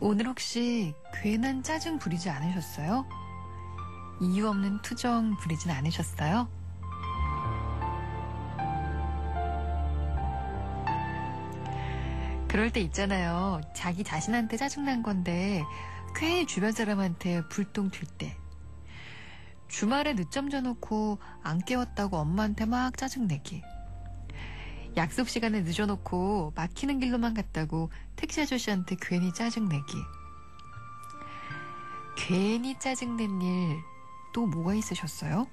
오늘 혹시 괜한 짜증 부리지 않으셨어요? 이유 없는 투정 부리진 않으셨어요? 그럴 때 있잖아요. 자기 자신한테 짜증난 건데 괜히 주변 사람한테 불똥 튈 때. 주말에 늦잠 자놓고 안 깨웠다고 엄마한테 막 짜증내기. 약속 시간에 늦어놓고 막히는 길로만 갔다고 택시 아저씨한테 괜히 짜증내기. 괜히 짜증낸 일 또 뭐가 있으셨어요?